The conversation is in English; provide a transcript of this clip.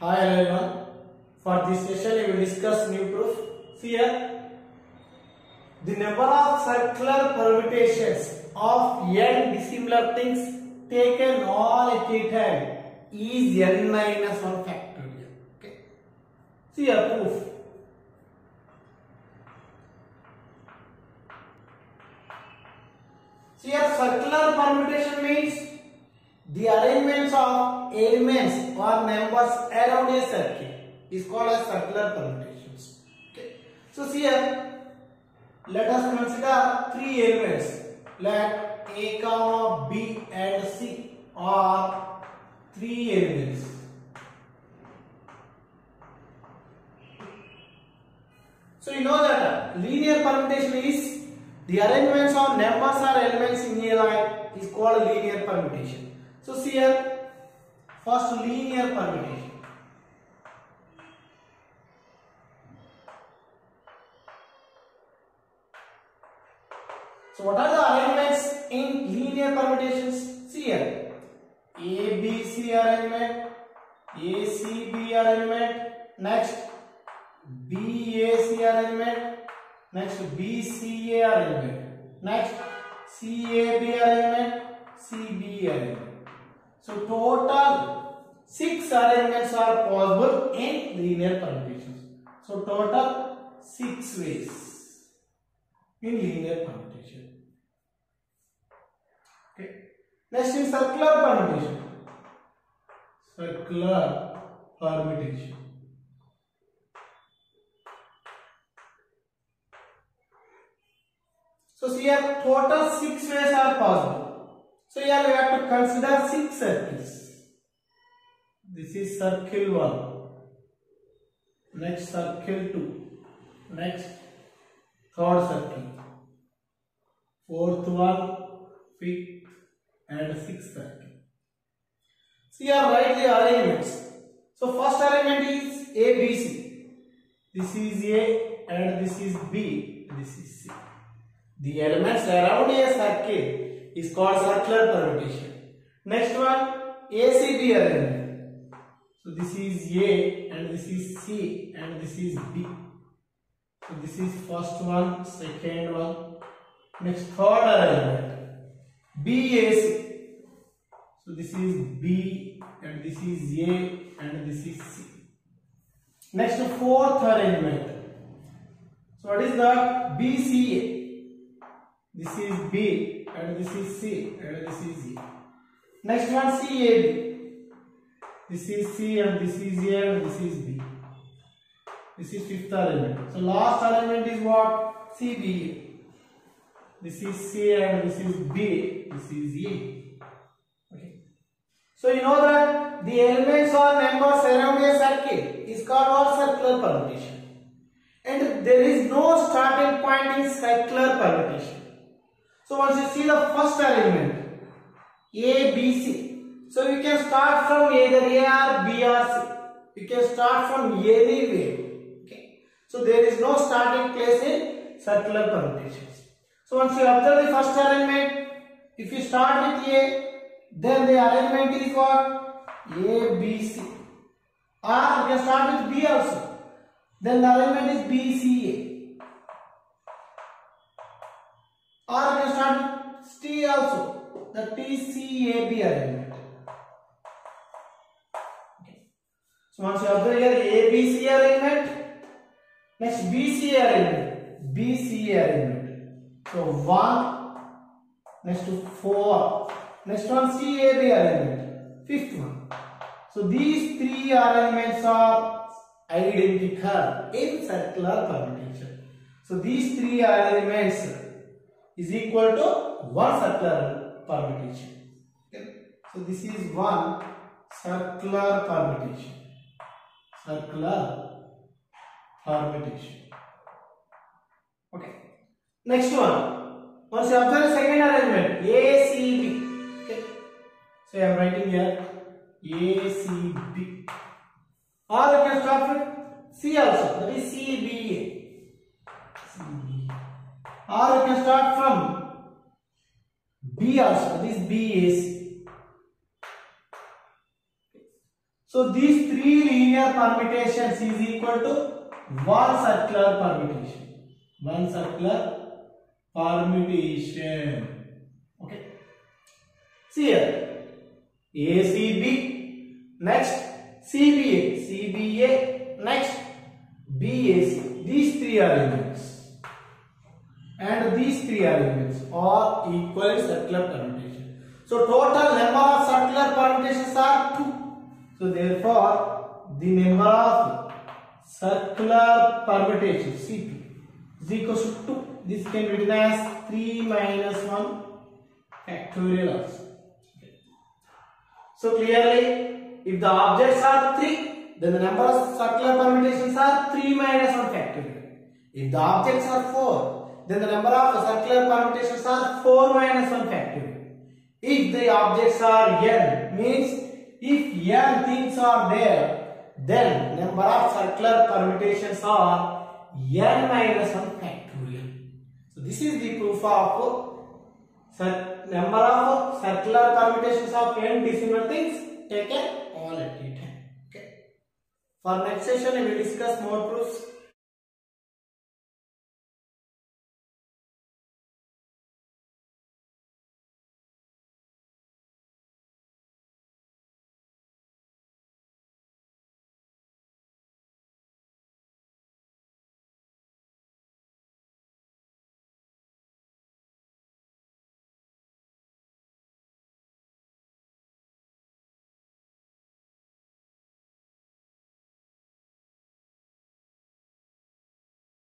Hi everyone. For this session, we will discuss new proof. See here, the number of circular permutations of n dissimilar things taken all at a time is n minus 1 factorial. Okay. See here, proof. See here, circular permutation the arrangements of elements or numbers around a circle is called as circular permutations. Okay. So here, let us consider three elements like A, comma, B and C are three elements. So you know that linear permutation is the arrangements of numbers or elements in a line is called linear permutation. So see here, first linear permutation. So what are the arrangements in linear permutations? See here, A B C arrangement, A C B arrangement, next B A C arrangement, next B C A arrangement, next C A B arrangement, C B arrangement. So total six arrangements are possible in linear permutations. So total six ways in linear permutation. Okay. Next in circular permutation. Circular permutation. So here total six ways are possible. So here we have to consider six circles. This is circle one. Next circle two. Next third circle. Fourth one, fifth and sixth circle. So here write the arrangements. So first arrangement is A, B, C. This is A and this is B. This is C. The elements around a circle is called circular permutation. Next one, ACB arrangement. So this is A and this is C and this is B. So this is first one, second one. Next third arrangement, BAC. So this is B and this is A and this is C. Next fourth arrangement. So what is the BCA? This is B and this is C and this is E. Next one CAB. This is C and this is A and this is B. This is fifth element. So last element is what? CBA. This is C and this is B. This is E. Okay. So you know that the elements or numbers around a circle is called what circular permutation. And there is no starting point in circular permutation. So once you see the first arrangement, A, B, C. So you can start from either A or B or C. You can start from any way. Okay. So there is no starting place in circular permutations. So once you observe the first arrangement, if you start with A, then the arrangement is what? A, B, C. Or you can start with B also. Then the arrangement is B, C, A. the TCAB arrangement. So once you observe here ABC arrangement, next BC arrangement, BC arrangement. So one, next to four, next one CAB arrangement, fifth one. So these three arrangements are identical in circular permutation. So these three arrangements is equal to one circular permutation. Okay. So this is one circular permutation. Circular permutation. Okay. Next one. Once you observe second arrangement, ACB. Okay. So I am writing here ACB. Or you can start with C also. That is CBA. CBA or you can start from B also, this B is. So these three linear permutations is equal to one circular permutation. One circular permutation. Okay. See here. ACB. Next CBA. CBA. Next BAC. These three are elements. And these three are elements are equal circular permutation. So total number of circular permutations are 2. So therefore the number of circular permutations CP is equals to 2. This can be written as 3 minus 1 factorial also. So clearly, if the objects are 3, then the number of circular permutations are 3 minus 1 factorial. If the objects are 4, then the number of circular permutations are 4 minus 1 factorial. If the objects are n, means if n things are there, then number of circular permutations are n minus 1 factorial. So this is the proof of number of circular permutations of n decimal things taken all at time. Okay. For next session, we will discuss more proofs.